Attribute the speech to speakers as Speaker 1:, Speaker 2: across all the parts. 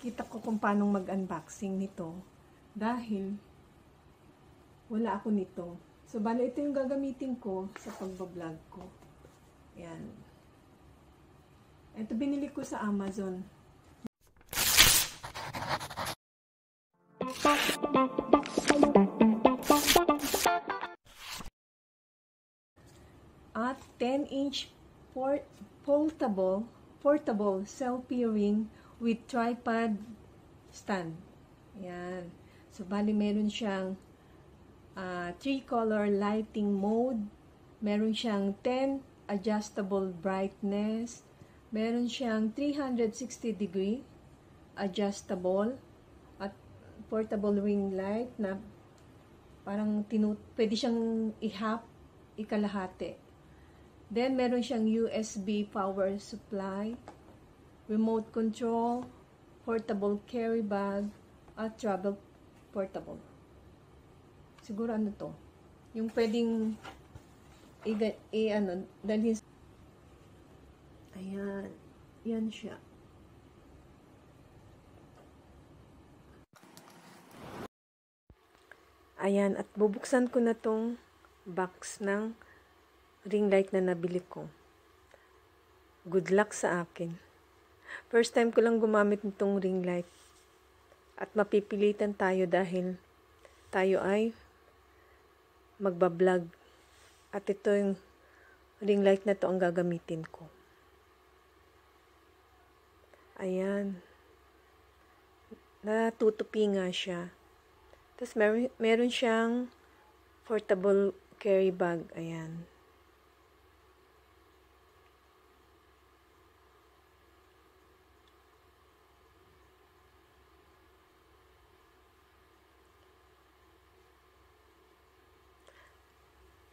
Speaker 1: kita ko kung paano mag-unboxing nito dahil wala ako nito. So, bala ito yung gagamitin ko sa pagbablog ko. Yan. Ito binili ko sa Amazon. At 10-inch port portable portable selfie ring with tripod stand. Yan. So, bali meron siyang uh, three color lighting mode. Meron siyang 10 adjustable brightness. Meron siyang 360 degree adjustable at portable ring light na parang tinu pwede siyang ihap ikalahati. Then, meron siyang USB power supply, remote control, portable carry bag, at travel portable. Siguro ano to? Yung pwedeng i, i ano, dalhin Ayan. Yan siya. Ayan. At bubuksan ko na tong box ng ring light na nabili ko. Good luck sa akin. First time ko lang gumamit nitong ring light. At mapipilitan tayo dahil tayo ay magbablog. At ito yung ring light na to ang gagamitin ko. Ayan. Natutupi nga siya. Tapos meron, meron siyang portable carry bag. Ayan.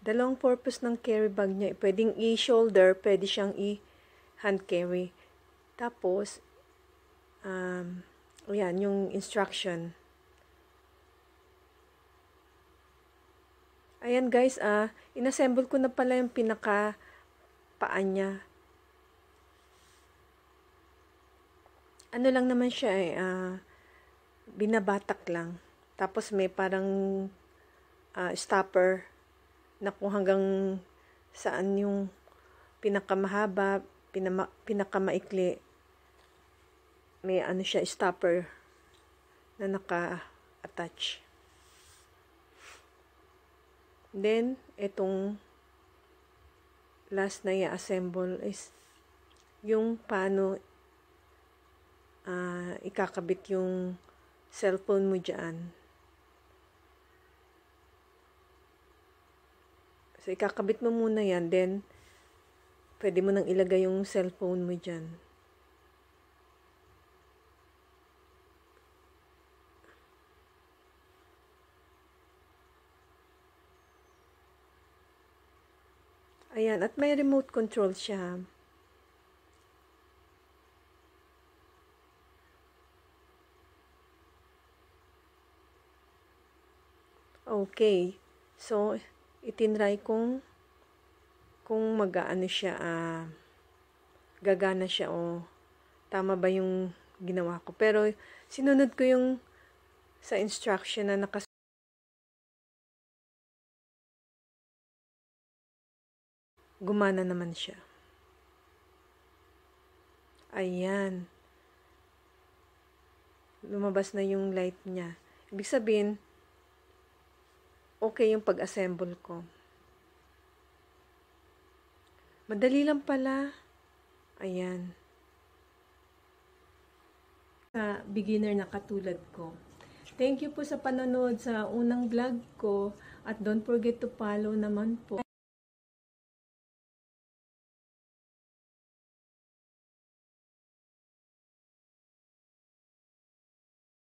Speaker 1: Dalawang purpose ng carry bag niya. Pwedeng i-shoulder, pwede siyang i-hand carry. Tapos, um, yan, yung instruction. Ayan guys, ah, inassemble ko na pala yung pinaka paan niya. Ano lang naman siya eh, ah, binabatak lang. Tapos may parang uh, stopper na kung hanggang saan yung pinakamahaba, pinama, pinakamaikli, may ano siya, stopper na naka-attach. Then, itong last na i-assemble is yung paano uh, ikakabit yung cellphone mo dyan. So, ikakabit mo muna yan. Then, pwede mo nang ilagay yung cellphone mo dyan. Ayan, at may remote control siya. Okay. So, itinry kong kung mag-aano siya, uh, gagana siya o tama ba yung ginawa ko. Pero sinunod ko yung sa instruction na nakas gumana naman siya. Ayan. Lumabas na yung light niya. Ibig sabihin, okay yung pag-assemble ko. Madali lang pala. Ayan. Sa beginner na katulad ko. Thank you po sa panonood sa unang vlog ko at don't forget to follow naman po.